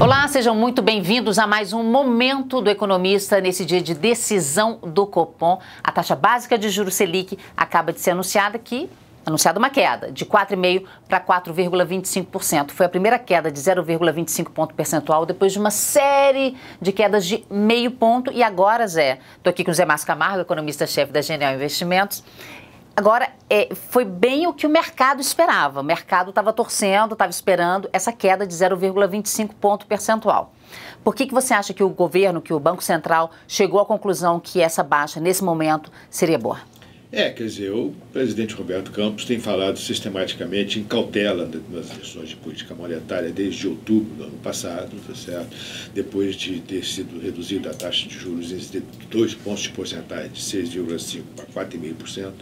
Olá, sejam muito bem-vindos a mais um Momento do Economista nesse dia de decisão do Copom. A taxa básica de juros Selic acaba de ser anunciada que anunciada uma queda de 4,5% para 4,25%. Foi a primeira queda de 0,25 ponto percentual depois de uma série de quedas de meio ponto. E agora, Zé, estou aqui com o Zé Márcio Camargo, economista-chefe da Genial Investimentos. Agora, é, foi bem o que o mercado esperava. O mercado estava torcendo, estava esperando essa queda de 0,25 ponto percentual. Por que, que você acha que o governo, que o Banco Central, chegou à conclusão que essa baixa, nesse momento, seria boa? É, quer dizer, o presidente Roberto Campos tem falado sistematicamente em cautela nas decisões de política monetária desde outubro do ano passado, tá certo? depois de ter sido reduzida a taxa de juros em dois pontos de porcentagem, de 6,5% para 4,5%.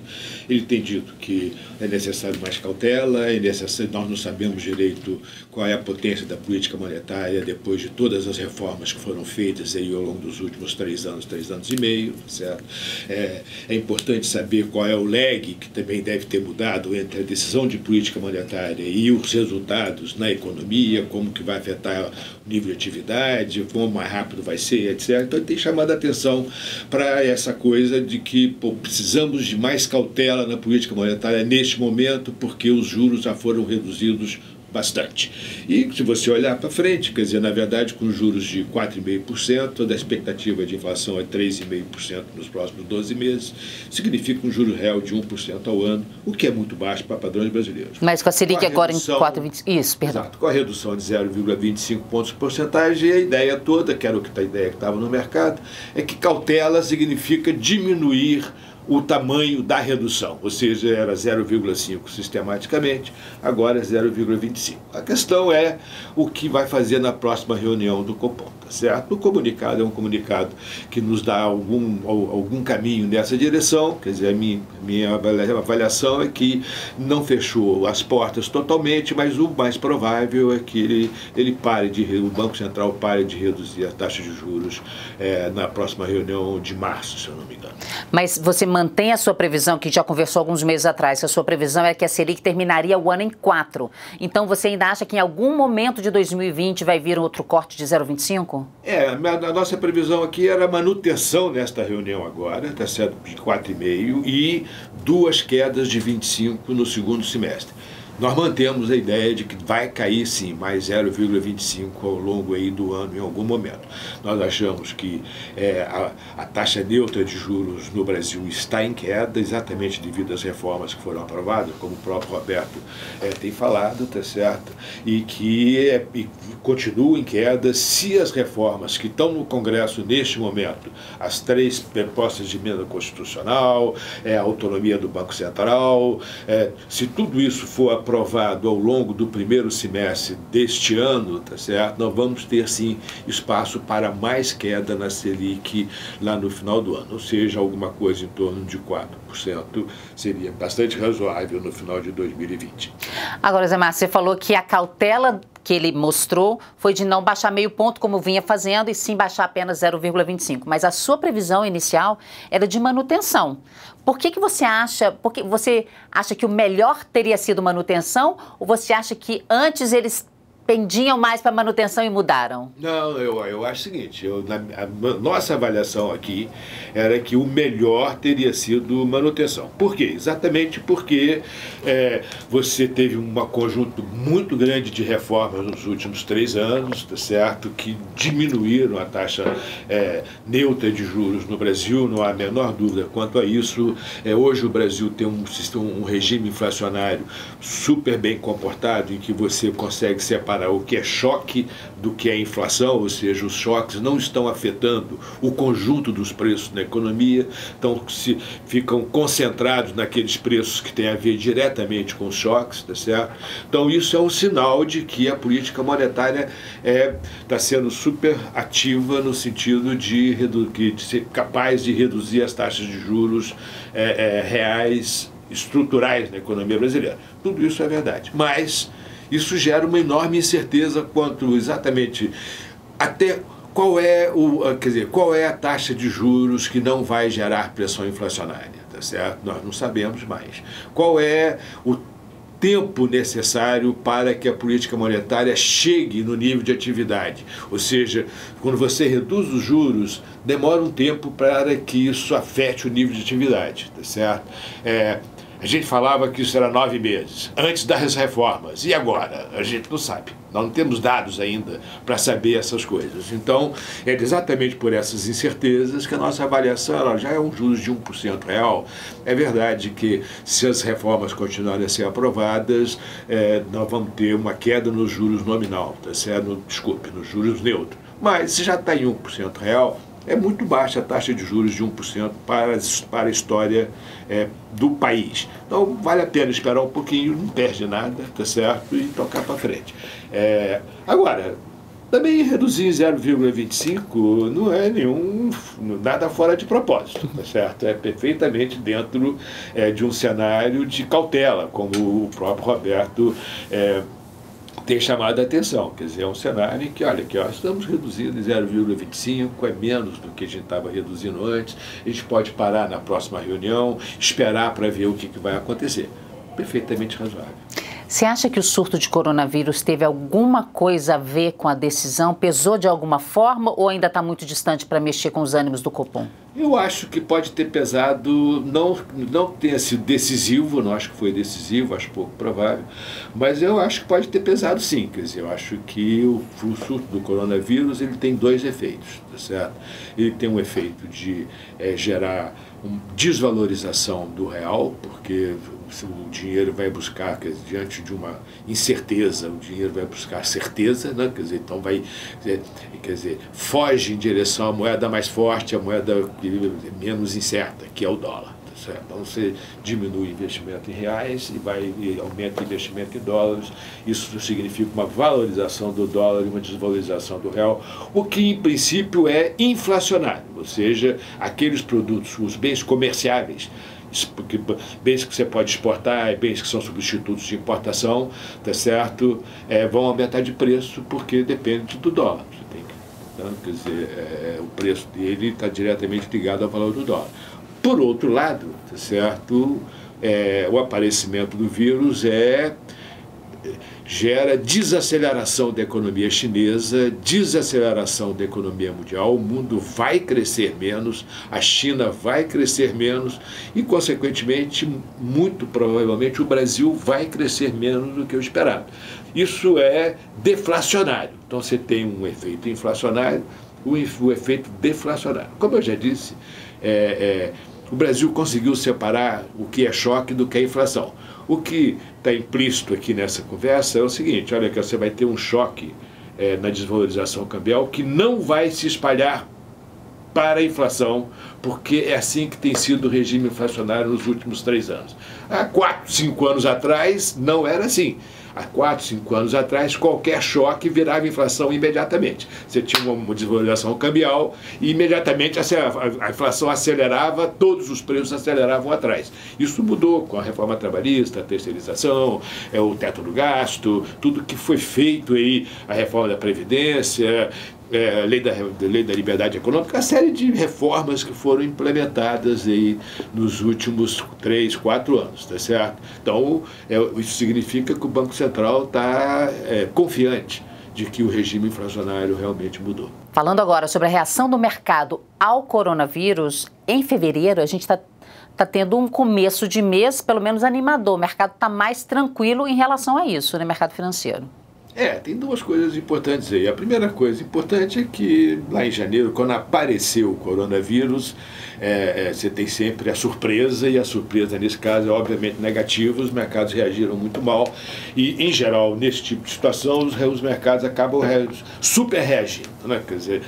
Ele tem dito que é necessário mais cautela, é necessário, nós não sabemos direito qual é a potência da política monetária depois de todas as reformas que foram feitas aí ao longo dos últimos três anos, três anos e meio, tá certo? É, é importante saber qual é o lag que também deve ter mudado entre a decisão de política monetária e os resultados na economia, como que vai afetar o nível de atividade, como mais rápido vai ser, etc. Então tem chamado a atenção para essa coisa de que pô, precisamos de mais cautela na política monetária neste momento, porque os juros já foram reduzidos bastante. E se você olhar para frente, quer dizer, na verdade, com juros de 4,5%, a expectativa de inflação é 3,5% nos próximos 12 meses, significa um juro real de 1% ao ano, o que é muito baixo para padrões brasileiros. Mas com a Selic agora em 4,25%. Isso, perdão. Exato, com a redução de 0,25 pontos porcentagem, a ideia toda, que era o que a ideia que estava no mercado, é que cautela significa diminuir o tamanho da redução, ou seja, era 0,5 sistematicamente, agora é 0,25. A questão é o que vai fazer na próxima reunião do Copom, certo? O comunicado é um comunicado que nos dá algum, algum caminho nessa direção, quer dizer, a minha, minha avaliação é que não fechou as portas totalmente, mas o mais provável é que ele, ele pare de, o Banco Central pare de reduzir a taxa de juros é, na próxima reunião de março, se eu não me engano. Mas você mantém a sua previsão, que já conversou alguns meses atrás, a sua previsão é que a Selic terminaria o ano em 4. Então você ainda acha que em algum momento de 2020 vai vir outro corte de 0,25? É, a nossa previsão aqui era manutenção nesta reunião agora, tá certo, de 4,5 e duas quedas de 25 no segundo semestre nós mantemos a ideia de que vai cair sim mais 0,25 ao longo aí do ano em algum momento. Nós achamos que é, a, a, taxa neutra de juros no Brasil está em queda, exatamente devido às reformas que foram aprovadas, como o próprio Roberto é, tem falado, tá certo? E que é, e continua em queda se as reformas que estão no Congresso neste momento, as três propostas de emenda constitucional, é, a autonomia do Banco Central, é, se tudo isso for aprovado, aprovado ao longo do primeiro semestre deste ano, tá certo? Nós vamos ter sim espaço para mais queda na Selic lá no final do ano, ou seja, alguma coisa em torno de 4% seria bastante razoável no final de 2020. Agora, Zé Márcio, você falou que a cautela que ele mostrou foi de não baixar meio ponto, como vinha fazendo, e sim baixar apenas 0,25. Mas a sua previsão inicial era de manutenção. Por que, que você acha? Porque você acha que o melhor teria sido manutenção? Ou você acha que antes eles pendiam mais para manutenção e mudaram? Não, eu, eu acho o seguinte, eu, na, a nossa avaliação aqui era que o melhor teria sido manutenção. Por quê? Exatamente porque é, você teve um conjunto muito grande de reformas nos últimos três anos, tá certo? Que diminuíram a taxa é, neutra de juros no Brasil, não há a menor dúvida quanto a isso. É, hoje o Brasil tem um, um regime inflacionário super bem comportado, em que você consegue separar o que é choque do que é inflação, ou seja, os choques não estão afetando o conjunto dos preços na economia, então se ficam concentrados naqueles preços que têm a ver diretamente com os choques, tá certo? Então isso é um sinal de que a política monetária está é, tá sendo super ativa no sentido de, de, ser capaz de reduzir as taxas de juros é, é, reais estruturais na economia brasileira. Tudo isso é verdade. Mas isso gera uma enorme incerteza quanto exatamente até qual é o, quer dizer, qual é a taxa de juros que não vai gerar pressão inflacionária, tá certo? Nós não sabemos mais. Qual é o tempo necessário para que a política monetária chegue no nível de atividade. Ou seja, quando você reduz os juros, demora um tempo para que isso afete o nível de atividade, tá certo? É, a gente falava que isso era nove meses, antes das reformas. E agora? A gente não sabe. Nós não temos dados ainda para saber essas coisas. Então, é exatamente por essas incertezas que a nossa avaliação ela já é um juros de 1% real. É verdade que, se as reformas continuarem a ser aprovadas, é, nós vamos ter uma queda nos juros nominal, tá certo? Desculpe, nos juros neutros. Mas, se já está em 1% real, é muito baixa a taxa de juros de 1% para, para a história é, do país. Então vale a pena esperar um pouquinho, não perde nada, tá certo? E tocar para frente. É, agora, também reduzir em 0,25 não é nenhum nada fora de propósito, tá certo? É perfeitamente dentro é, de um cenário de cautela, como o próprio Roberto é, tem chamado a atenção. Quer dizer, é um cenário em que, olha, que ó, estamos reduzindo em 0,25, é menos do que a gente estava reduzindo antes. A gente pode parar na próxima reunião, esperar para ver o que, que vai acontecer. Perfeitamente razoável. Você acha que o surto de coronavírus teve alguma coisa a ver com a decisão? Pesou de alguma forma ou ainda está muito distante para mexer com os ânimos do Copom? Eu acho que pode ter pesado, não, não tenha sido decisivo, não acho que foi decisivo, acho pouco provável, mas eu acho que pode ter pesado sim. Quer dizer, eu acho que o, o surto do coronavírus ele tem dois efeitos, tá certo? Ele tem um efeito de é, gerar uma desvalorização do real, porque o dinheiro vai buscar, dizer, diante de uma incerteza, o dinheiro vai buscar certeza, né? quer dizer, então vai, quer dizer, foge em direção à moeda mais forte, a moeda menos incerta, que é o dólar. Tá então você diminui o investimento em reais e vai e aumenta o investimento em dólares. Isso significa uma valorização do dólar e uma desvalorização do real, o que em princípio é inflacionário, ou seja, aqueles produtos, os bens comerciáveis bens que você pode exportar, bens que são substitutos de importação, tá certo? É, vão aumentar de preço porque depende do dólar. Você tem que, né? quer dizer, é, o preço dele está diretamente ligado ao valor do dólar. Por outro lado, tá certo? É, o aparecimento do vírus é gera desaceleração da economia chinesa, desaceleração da economia mundial, o mundo vai crescer menos, a China vai crescer menos e, consequentemente, muito provavelmente o Brasil vai crescer menos do que o esperado. Isso é deflacionário. Então você tem um efeito inflacionário, o, o efeito deflacionário. Como eu já disse, é, é, o Brasil conseguiu separar o que é choque do que é inflação. O que está implícito aqui nessa conversa é o seguinte: olha, que você vai ter um choque é, na desvalorização cambial que não vai se espalhar para a inflação, porque é assim que tem sido o regime inflacionário nos últimos três anos. Há quatro, cinco anos atrás, não era assim há 4, 5 anos atrás, qualquer choque virava inflação imediatamente. Você tinha uma desvalorização cambial e imediatamente a inflação acelerava, todos os preços aceleravam atrás. Isso mudou com a reforma trabalhista, a terceirização, é, o teto do gasto, tudo que foi feito aí, a reforma da Previdência, é, lei, da, lei da liberdade econômica, uma série de reformas que foram implementadas aí nos últimos três, quatro anos, tá certo? Então, é, isso significa que o Banco Central está é, confiante de que o regime inflacionário realmente mudou. Falando agora sobre a reação do mercado ao coronavírus, em fevereiro a gente está tá tendo um começo de mês, pelo menos animador. O mercado está mais tranquilo em relação a isso, né, mercado financeiro. É, tem duas coisas importantes aí. A primeira coisa importante é que lá em janeiro, quando apareceu o coronavírus, é, é, você tem sempre a surpresa, e a surpresa nesse caso é obviamente negativa, os mercados reagiram muito mal, e em geral, nesse tipo de situação, os, os mercados acabam re, super reagindo. Né? Quer dizer,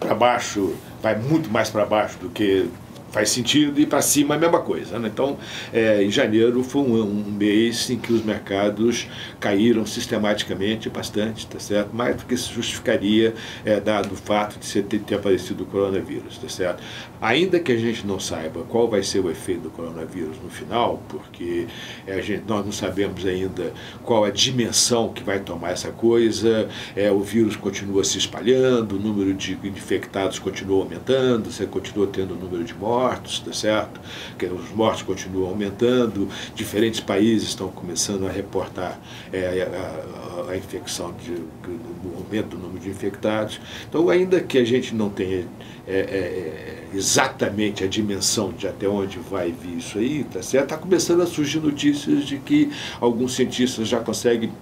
para baixo, vai muito mais para baixo do que faz sentido e para cima a mesma coisa. Né? Então, é, em janeiro foi um, um, mês em que os mercados caíram sistematicamente bastante, tá certo? Mais do que se justificaria é, dado o fato de ter, ter, aparecido o coronavírus, tá certo? Ainda que a gente não saiba qual vai ser o efeito do coronavírus no final, porque é, a gente, nós não sabemos ainda qual a dimensão que vai tomar essa coisa, é, o vírus continua se espalhando, o número de infectados continua aumentando, você continua tendo o número de mortes mortos, tá certo? Que os mortos continuam aumentando, diferentes países estão começando a reportar é, a, a, a, infecção, de, o aumento do número de infectados. Então, ainda que a gente não tenha é, é, é exatamente a dimensão de até onde vai vir isso aí, tá certo? Está começando a surgir notícias de que alguns cientistas já conseguem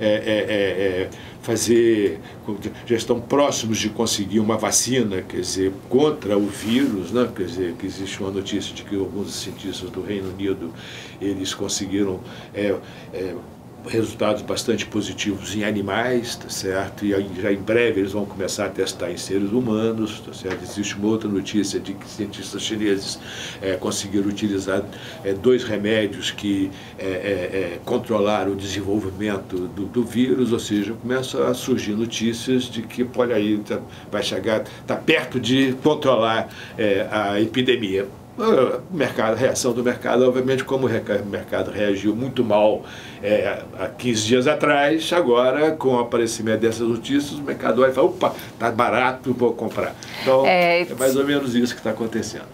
é, é, é, é fazer, já estão próximos de conseguir uma vacina, quer dizer, contra o vírus, né? quer dizer, que existe uma notícia de que alguns cientistas do Reino Unido, eles conseguiram é, resultados bastante positivos em animais, tá certo? E já em breve eles vão começar a testar em seres humanos, tá certo? Existe uma outra notícia de que cientistas chineses é, conseguiram utilizar é, dois remédios que é, controlaram o desenvolvimento do, do, vírus, ou seja, começam a surgir notícias de que, olha aí, tá, vai chegar, está perto de controlar a epidemia. O mercado, a reação do mercado, obviamente, como o mercado reagiu muito mal é, há 15 dias atrás, agora, com o aparecimento dessas notícias, o mercado olha e fala, opa, tá barato, vou comprar. Então, é, é mais ou menos isso que está acontecendo.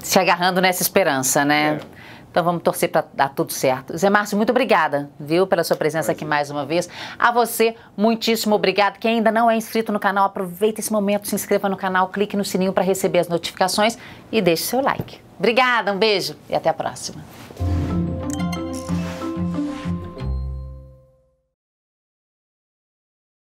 Se agarrando nessa esperança, né? É. Então vamos torcer para dar tudo certo. Zé Márcio, muito obrigada, viu, pela sua presença aqui mais uma vez. A você, muitíssimo obrigado. Quem ainda não é inscrito no canal, aproveita esse momento, se inscreva no canal, clique no sininho para receber as notificações e deixe seu like. Obrigada, um beijo e até a próxima.